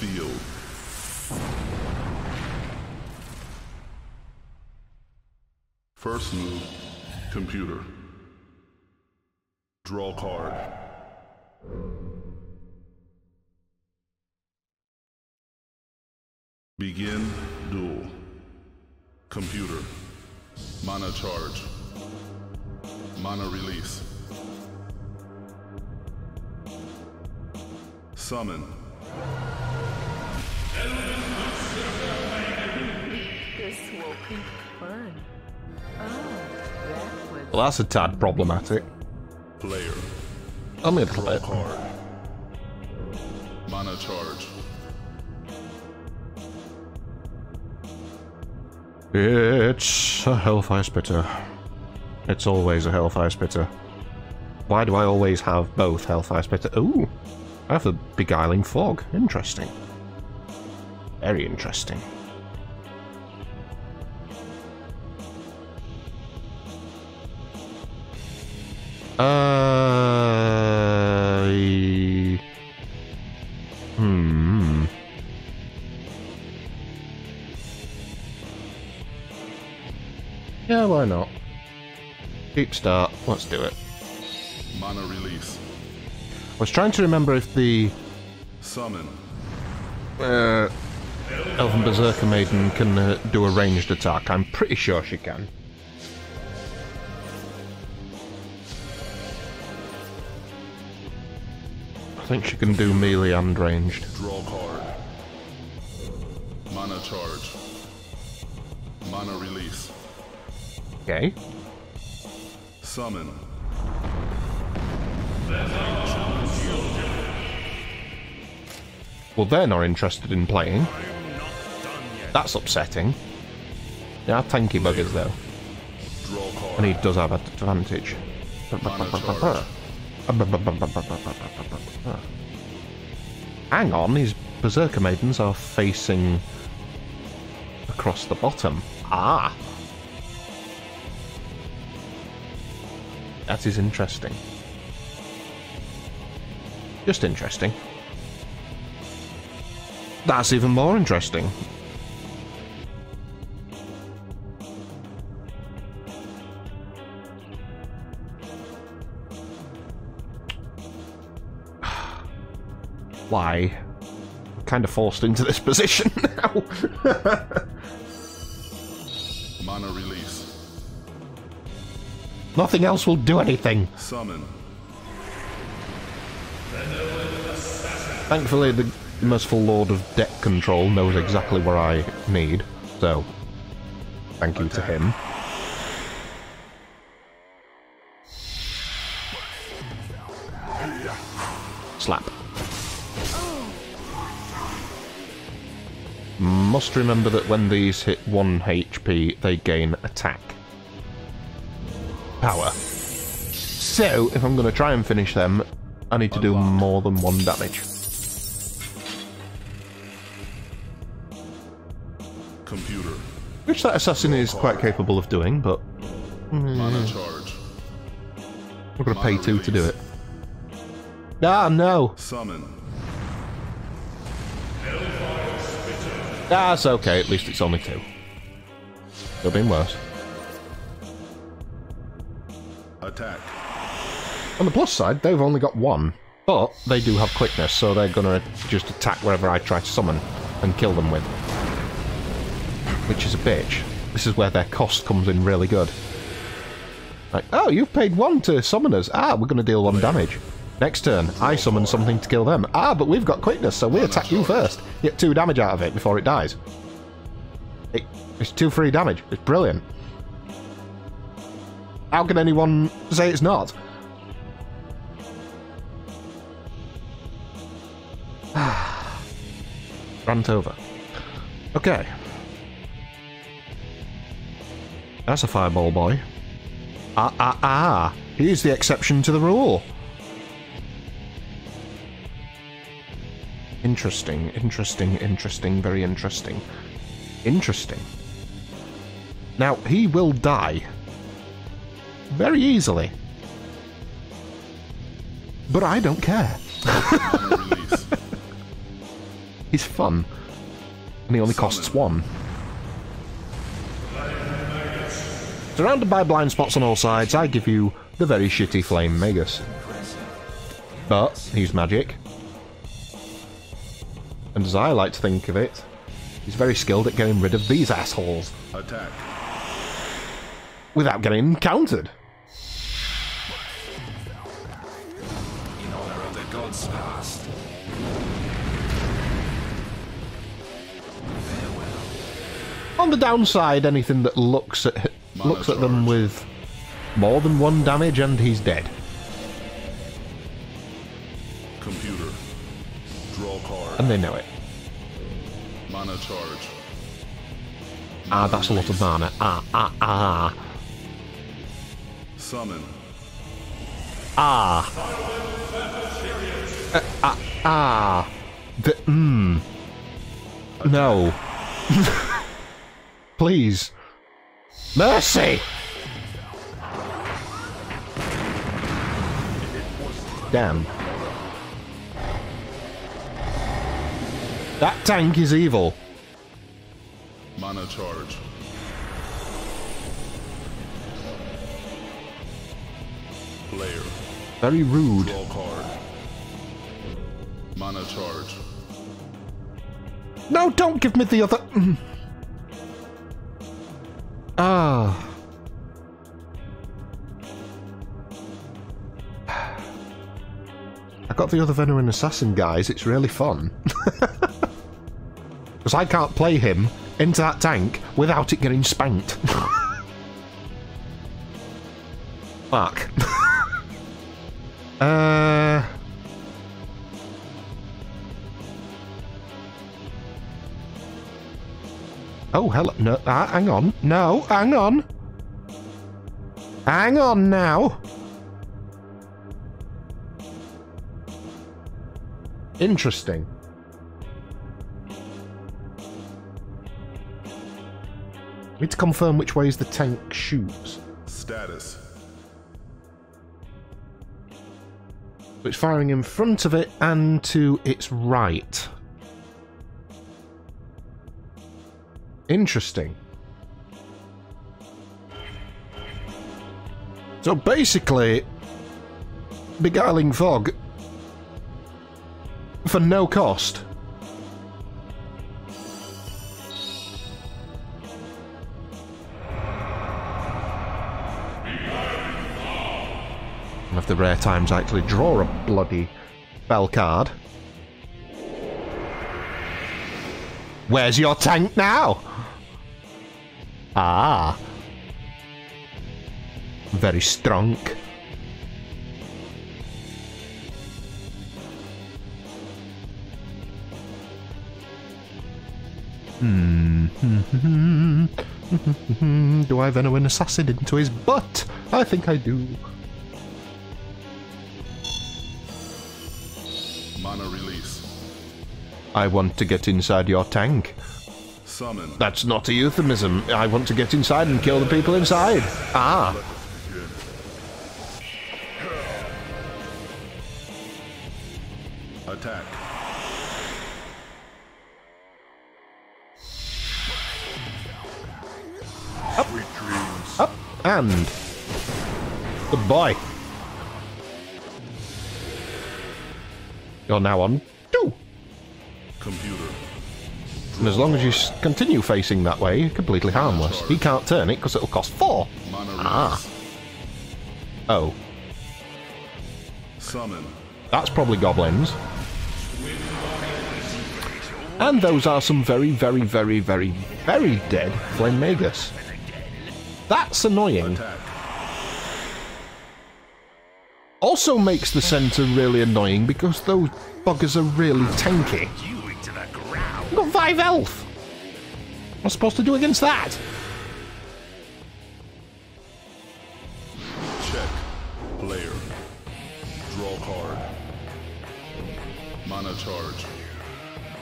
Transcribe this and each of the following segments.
field. First move, computer. Draw card. Begin duel. Computer. Mana charge. Mana release. Summon. Well, that's a tad problematic. Player. Only a little Draw bit. card. Mana charge. It's a Hellfire Spitter. It's always a Hellfire Spitter. Why do I always have both Hellfire Spitter? Ooh, I have the Beguiling Fog. Interesting. Very interesting. Uh, hmm. Yeah, why not? Keep start. Let's do it. Mana release. I was trying to remember if the Summon. uh, Elven Berserker Maiden can uh, do a ranged attack. I'm pretty sure she can. I think she can do melee and ranged. Draw card. Mana charge. Mana release. Okay. Summon. Well, they're not interested in playing. That's upsetting. They are tanky buggers, though. And he does have advantage. Hang on, these Berserker Maidens are facing across the bottom. Ah! That is interesting. Just interesting. That's even more interesting. Why? I'm kind of forced into this position now. Mana release. Nothing else will do anything. Summon. Thankfully, the merciful Lord of Deck Control knows exactly where I need, so thank you to him. Slap. Must remember that when these hit 1 HP, they gain attack. Power. So, if I'm going to try and finish them, I need to do more than one damage. Computer. Which that assassin is quite capable of doing, but we're going to pay two to do it. Ah, no! Summon. That's okay, at least it's only two. Could have been worse. Attack. On the plus side, they've only got one, but they do have quickness, so they're gonna just attack wherever I try to summon and kill them with. Which is a bitch. This is where their cost comes in really good. Like, oh, you've paid one to summon us. Ah, we're gonna deal one damage. Next turn, I summon something to kill them. Ah, but we've got quickness, so we attack you first. Get two damage out of it before it dies. It, it's two free damage. It's brilliant. How can anyone say it's not? Rant over. Okay. That's a fireball boy. Ah, ah, ah. He's the exception to the rule. Interesting, interesting, interesting, very interesting. Interesting. Now, he will die. Very easily. But I don't care. He's fun. And he only costs one. Surrounded by blind spots on all sides, I give you the very shitty Flame Magus. But, he's magic. And as I like to think of it, he's very skilled at getting rid of these assholes Attack. without getting encountered. On the downside, anything that looks at looks at them with more than one damage and he's dead. And they know it. Mana charge. Ah, that's a lot of mana. Ah, ah, ah. Summon. Ah. Uh, ah, ah. The, mm. No. Please. Mercy! Damn. That tank is evil. Mana charge. Player. Very rude. Draw card. Mana charge. No, don't give me the other. Ah. I got the other Venom Assassin, guys. It's really fun. Because I can't play him into that tank without it getting spanked. Fuck. uh. Oh, hello. No, uh, hang on. No, hang on. Hang on now. Interesting. Need to confirm which ways the tank shoots. Status. It's firing in front of it and to its right. Interesting. So basically, beguiling fog for no cost. The rare times I actually draw a bloody bell card. Where's your tank now? Ah. Very strong. Hmm. do I venom an assassin into his butt? I think I do. I want to get inside your tank. Summon. That's not a euphemism. I want to get inside and kill the people inside. Ah. Attack. Dreams. Up and. Good boy. You're now on And as long as you continue facing that way, you're completely harmless. He can't turn it because it'll cost four. Ah. Oh, Summon. that's probably goblins. And those are some very, very, very, very, very dead Flame Magus. That's annoying. Also makes the center really annoying because those buggers are really tanky. I've got five health. What am I supposed to do against that? Check. Player. Draw card. Mana charge.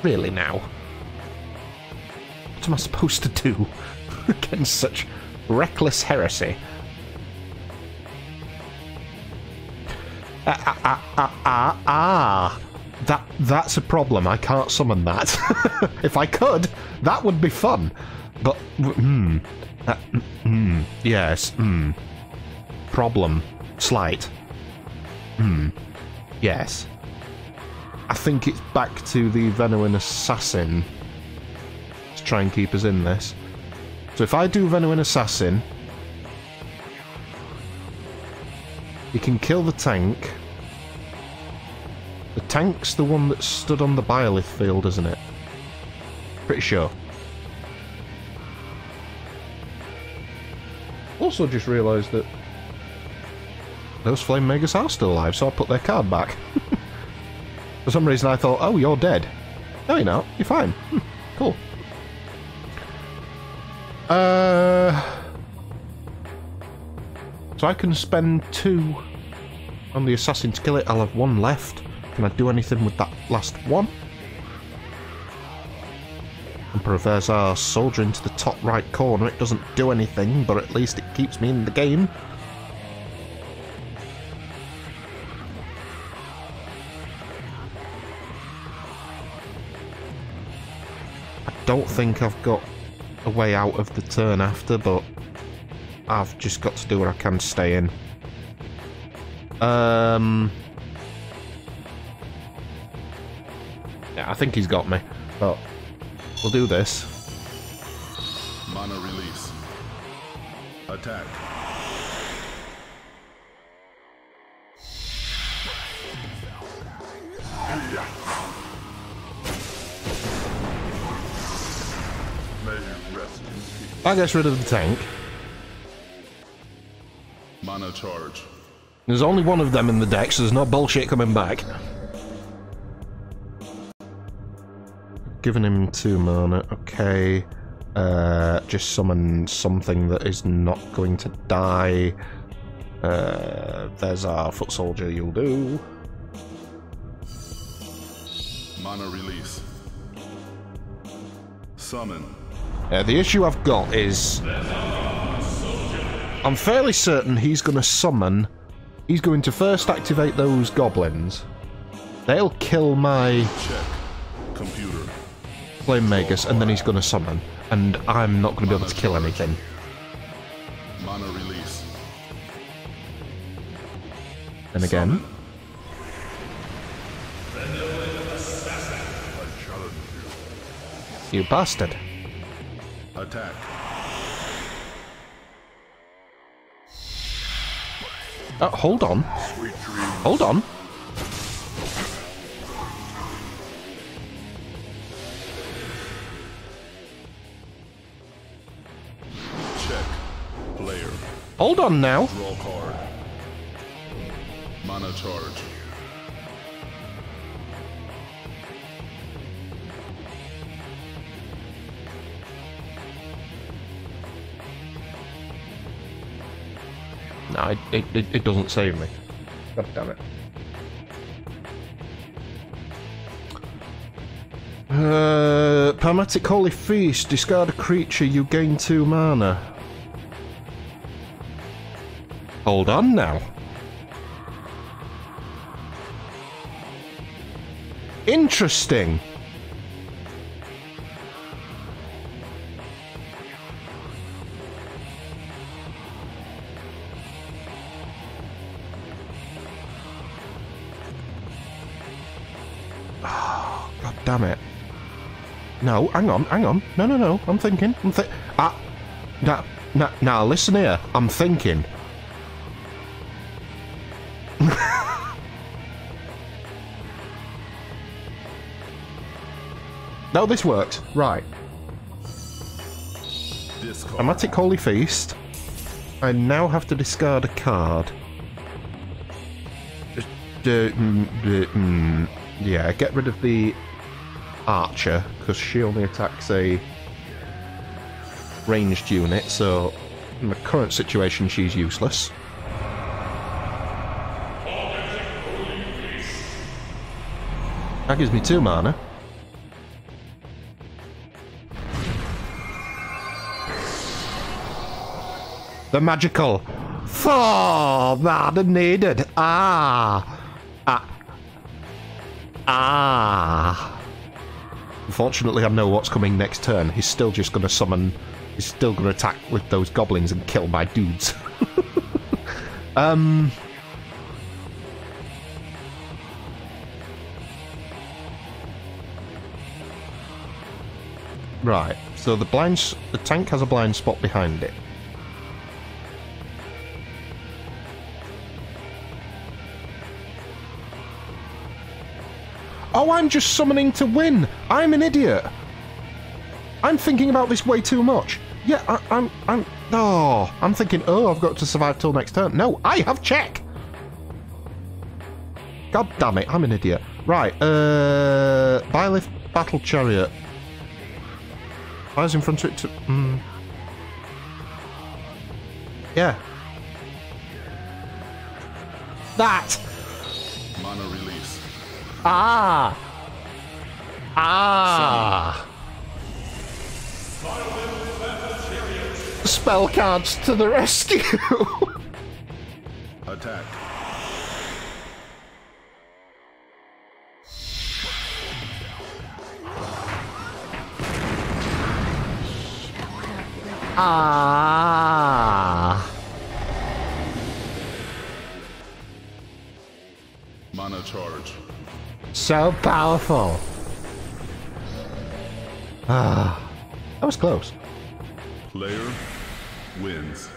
Really now? What am I supposed to do against such reckless heresy? Ah, ah, ah, ah, ah, that's a problem. I can't summon that. if I could, that would be fun. But, hmm. Uh, hmm. Yes. Hmm. Problem. Slight. Hmm. Yes. I think it's back to the Venom Assassin to try and keep us in this. So if I do Venom Assassin, he can kill the tank. The tank's the one that stood on the Biolith field, isn't it? Pretty sure. Also just realised that those Flame Magus are still alive, so I put their card back. For some reason I thought, oh, you're dead. No, you're not. You're fine. Hmm, cool. Uh... So I can spend two on the assassin to kill it. I'll have one left. Can I do anything with that last one? And Emperor Verzar soldier into the top right corner. It doesn't do anything, but at least it keeps me in the game. I don't think I've got a way out of the turn after, but I've just got to do what I can to stay in. Um... think he's got me, but we'll do this. Mana release. Attack. May you rest in peace. That gets rid of the tank. Mana charge. There's only one of them in the deck, so there's no bullshit coming back. Giving him two mana, okay. Uh, just summon something that is not going to die. Uh, there's our foot soldier, you'll do. Mana release. Summon. Uh, the issue I've got is... I'm fairly certain he's going to summon... He's going to first activate those goblins. They'll kill my Check. Flame Magus, and then he's going to summon. And I'm not going to be able to kill anything. Mana release. And again, you. you bastard. Attack. Uh, hold on. Hold on. Hold on now. Draw card. Mana charge. No, it, it, it, it doesn't save me. God damn it. Uh, Palmatic Holy Feast. Discard a creature, you gain two mana. Hold on now. Interesting. God damn it. No, hang on, hang on. No, no, no. I'm thinking. I'm thi- Ah. Now, now, now, listen here. I'm thinking. No, this works. Right. Discard. Holy Feast. I now have to discard a card. Uh, mm, mm, yeah, get rid of the archer because she only attacks a ranged unit. So in the current situation, she's useless. That gives me two mana. The magical four mana needed. Ah. Ah. Ah. Unfortunately, I know what's coming next turn. He's still just going to summon. He's still going to attack with those goblins and kill my dudes. um. Right. So the blind, the tank has a blind spot behind it. Oh, I'm just summoning to win. I'm an idiot. I'm thinking about this way too much. Yeah, I, I'm. I'm. Oh, I'm thinking. Oh, I've got to survive till next turn. No, I have check. God damn it, I'm an idiot. Right, uh, Biolith Battle Chariot. Fires in front of it to. Mm. Yeah. That! Ah! Ah! Spell cards to the rescue! Attack. ah! Mana charge. So powerful! Ah. That was close. Player wins.